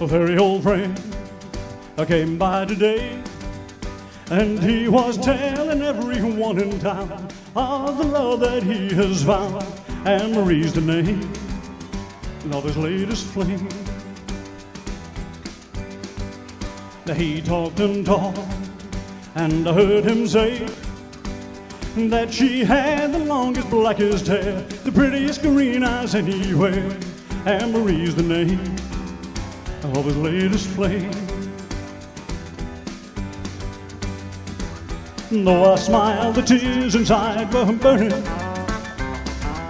A very old friend I came by today, and he was telling everyone in town of the love that he has found. Anne Marie's the name of his latest flame. Now he talked and talked, and I heard him say that she had the longest, blackest hair, the prettiest green eyes anywhere. Anne Marie's the name of his latest flame. Though I smiled, the tears inside were burning.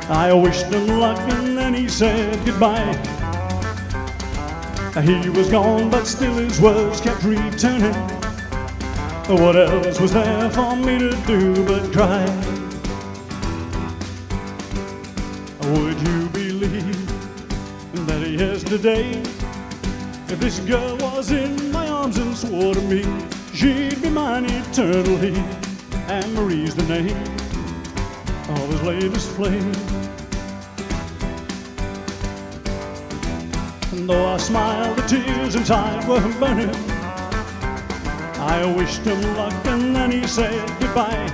I wished him luck and then he said goodbye. He was gone, but still his words kept returning. What else was there for me to do but cry? Would you believe that yesterday, if this girl was in my arms and swore to me, she'd be mine eternally? Anne Marie's the name of his latest flame. And though I smiled, the tears inside were burning. I wished him luck and then he said goodbye.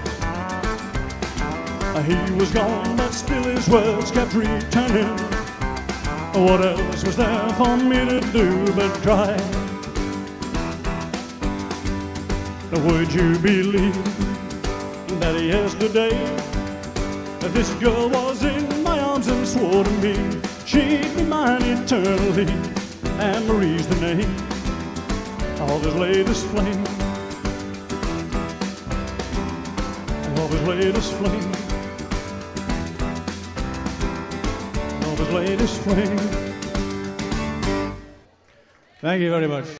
He was gone, but still his words kept returning. What else was there for me to do but cry? Would you believe that yesterday this girl was in my arms and swore to me she'd be mine eternally? Anne Marie's the name of his latest flame. Of his latest flame. Latest. Thank you very much.